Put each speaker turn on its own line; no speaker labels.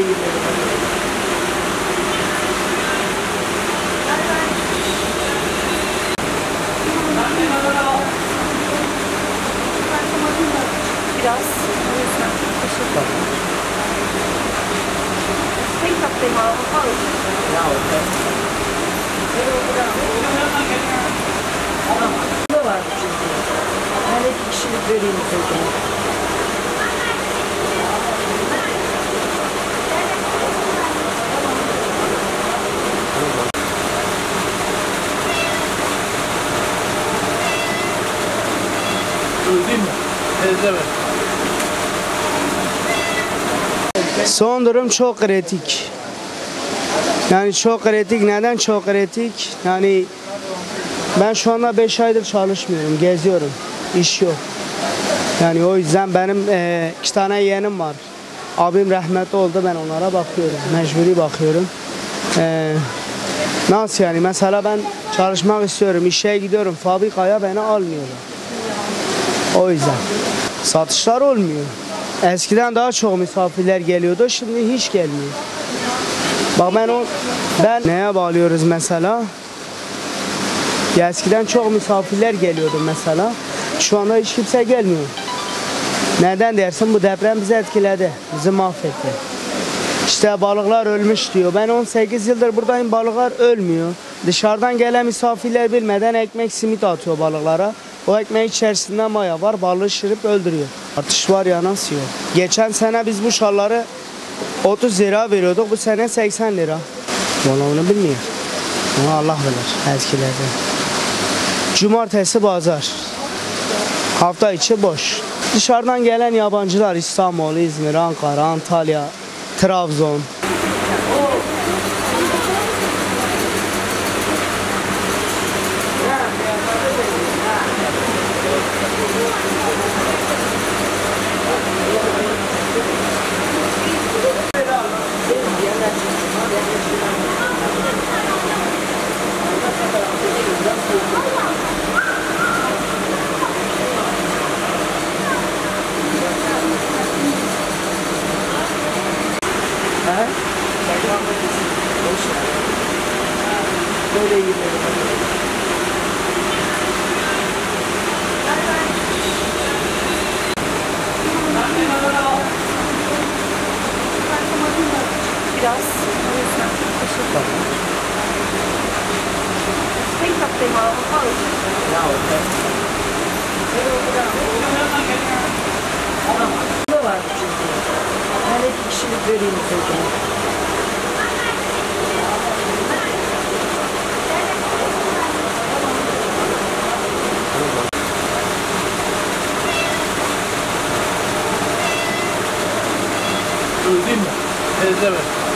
yemedim.
Biraz. O yüzden. Teşekkür ederim. Tek taktayım abi. Al.
Ya orada. Ne var çünkü? Ben iki kişilik vereyim çocuğuma.
Duydun mu? Teyze ver.
Son durum çok kritik. Yani çok kritik. Neden çok kritik? Yani ben şu anda 5 aydır çalışmıyorum. Geziyorum. İş yok. Yani o yüzden benim eee, iki tane yeğenim var. Abim rahmetli oldu. Ben onlara bakıyorum. Mecburi bakıyorum. Eee, nasıl yani? Mesela ben çalışmak istiyorum. işe gidiyorum. Fabrikaya beni almıyorlar. O yüzden. Satışlar olmuyor. Eskiden daha çok misafirler geliyordu. Şimdi hiç gelmiyor. Bak ben o ben neye bağlıyoruz mesela? Ya eskiden çok misafirler geliyordu mesela. Şu anda hiç kimse gelmiyor. Neden dersin? Bu deprem bizi etkiledi. Bizi mahvetti. İşte balıklar ölmüş diyor. Ben 18 yıldır buradayım balıklar ölmüyor. Dışarıdan gelen misafirler bilmeden ekmek simit atıyor balıklara. O ekmeğin içerisinde maya var balığı şırıp öldürüyor. Artış var ya nasıl yok. Geçen sene biz bu şalları 30 lira veriyorduk bu sene 80 lira. Vallahi onu bilmiyorum. Ama Allah bilir etkiledi. Cumartesi pazar. Hafta içi boş. Dışarıdan gelen yabancılar İstanbul, İzmir, Ankara, Antalya, Trabzon.
Böyle yemedim.
Biraz. O yüzden. Teşekkür ederim. Tek taktayım abi. Al.
Ya orada. Ne var çünkü? Ben iki kişilik vereyim çocuğuma.
Duydun mu? Teyze ver.